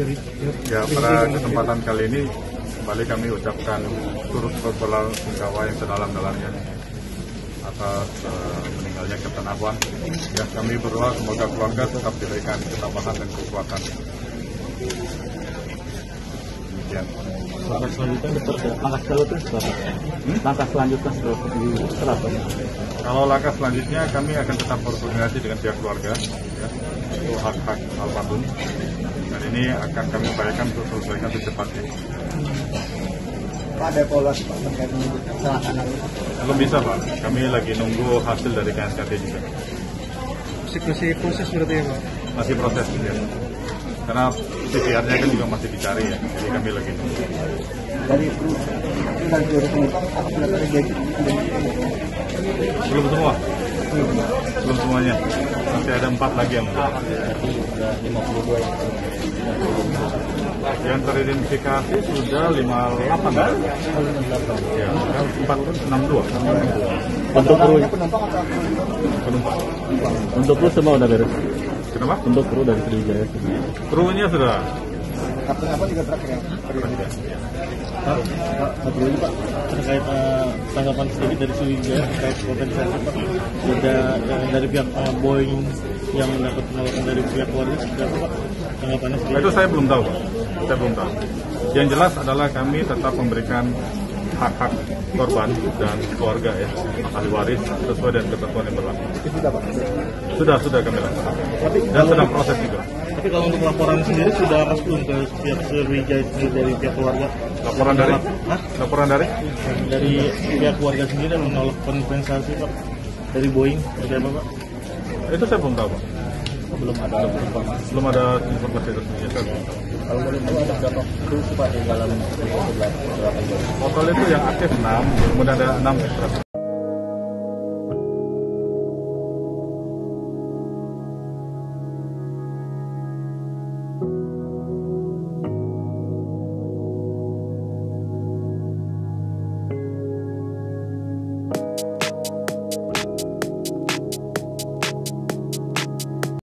dari Ya, pada kesempatan kali ini kembali kami ucapkan turut berbela sungkawa yang sedalam-dalamnya atas eh, meninggalnya Kapten. Ya, kami berdoa semoga keluarga tetap diberikan ketabahan dan kekuatan. Demikian. Langkah selanjutnya seperti langkah selanjutnya seperti langkah selanjutnya seperti? Kalau langkah selanjutnya kami akan tetap berkoordinasi dengan pihak keluarga ya, untuk hak-hak almarhum dan ini akan kami upayakan untuk selesaikan secepatnya. Pak ada evaluasi Pak terkait kecelakaan Belum bisa Pak, kami lagi nunggu hasil dari KNKT juga. masih proses berarti ya Pak Masih proses ya. Karena CPR-nya kan juga masih dicari ya, jadi kami lagi nunggu. dari Belum semua, belum semuanya. Masih ada empat lagi yang belum. Yang teridentifikasi sudah 58 kan? Ya, kan 462 Untuk kru, atau penumpang. untuk kru semua udah beres. Kenapa? Untuk kru dari Sriwijaya. Krunya sudah. kapten apa juga terakhir ya Pak, Pak, Pak, terkait eh, tanggapan sedikit dari Sriwijaya terkait kompensasi Pak. Sudah eh, dari pihak eh, Boeing yang mendapat penolakan dari pihak keluarga seperti apa Pak? Tanggapannya Itu sedikit. saya belum tahu, Pak. Saya belum tahu. Yang jelas adalah kami tetap memberikan hak-hak korban dan keluarga ya, ahli waris sesuai dengan ketentuan yang berlaku. sudah Pak Sudah, sudah kami lakukan. Dan sedang proses juga. Tapi kalau untuk laporan sendiri sudah belum ke pihak Sriwijaya sendiri dari pihak keluarga? Laporan dari? Hah? Laporan dari? Dari pihak keluarga sendiri menolak kompensasi Pak dari Boeing seperti apa Pak? Itu saya belum tahu, Pak. Belum ada informasi. Belum ada informasi belum tahu. Kalau boleh tahu ada berapa kru Pak di dalam berapa Total itu yang aktif 6, kemudian ada 6 ekstra.